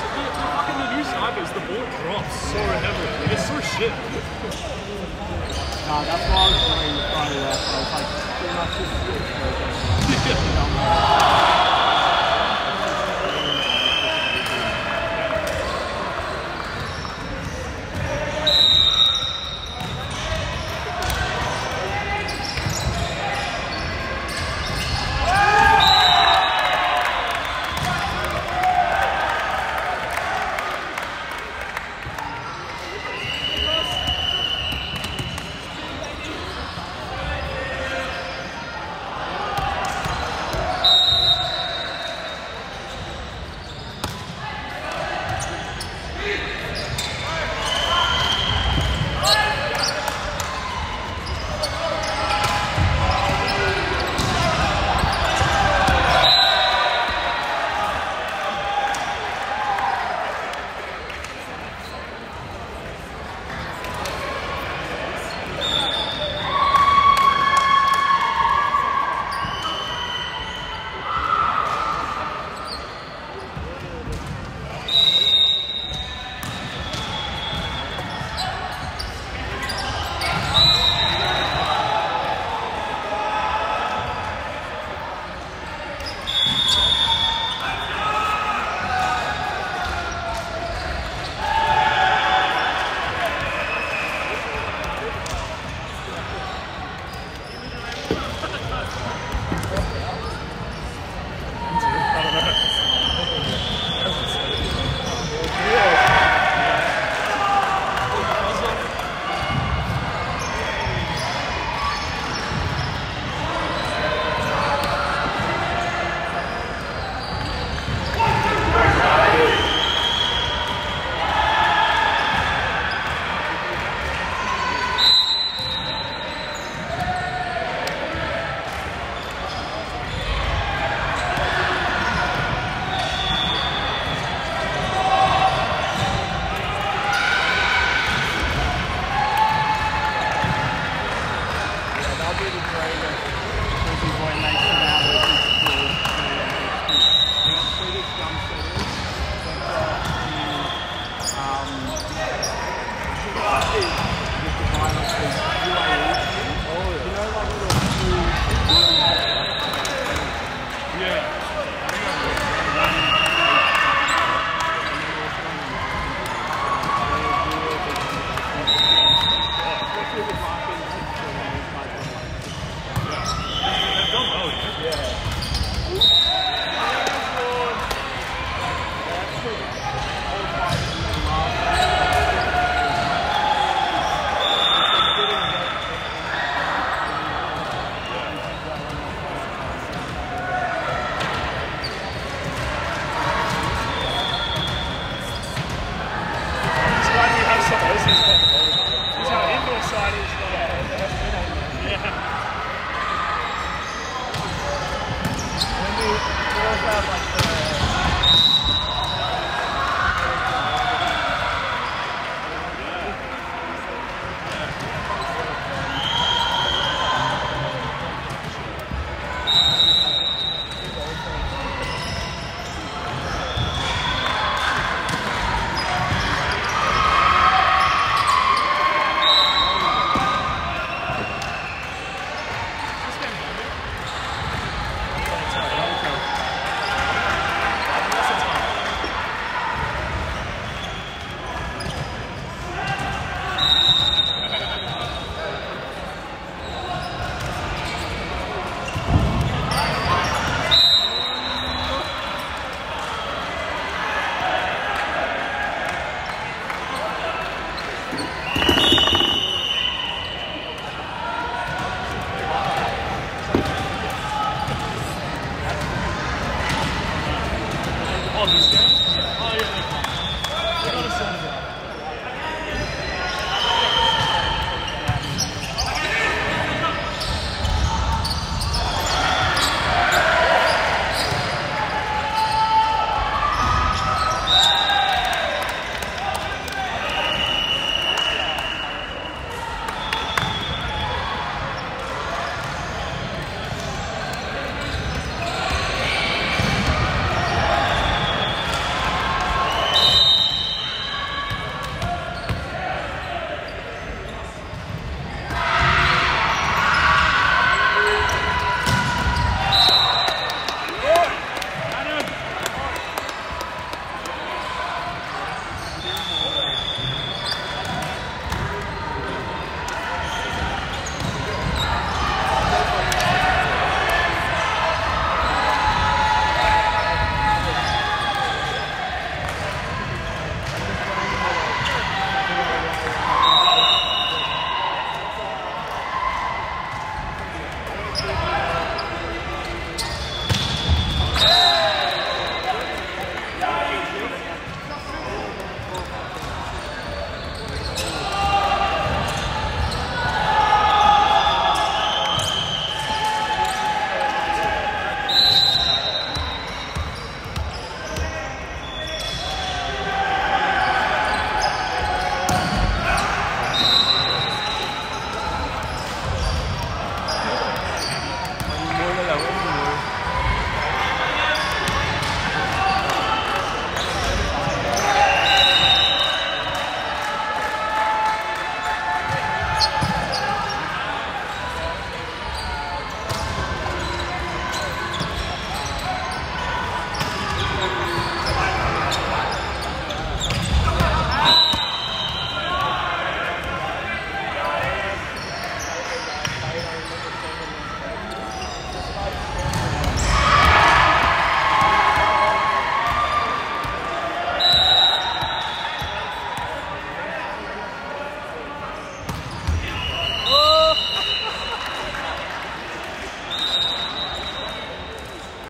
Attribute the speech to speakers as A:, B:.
A: the, the fucking the new Snipers, the ball drops so heavily. It's so shit. Nah,
B: that's why I was playing Friday last night. I was like, too.